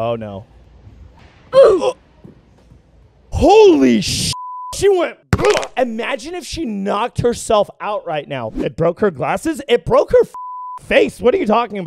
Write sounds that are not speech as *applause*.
Oh no. *gasps* Holy sh! She went. Imagine if she knocked herself out right now. It broke her glasses. It broke her face. What are you talking about?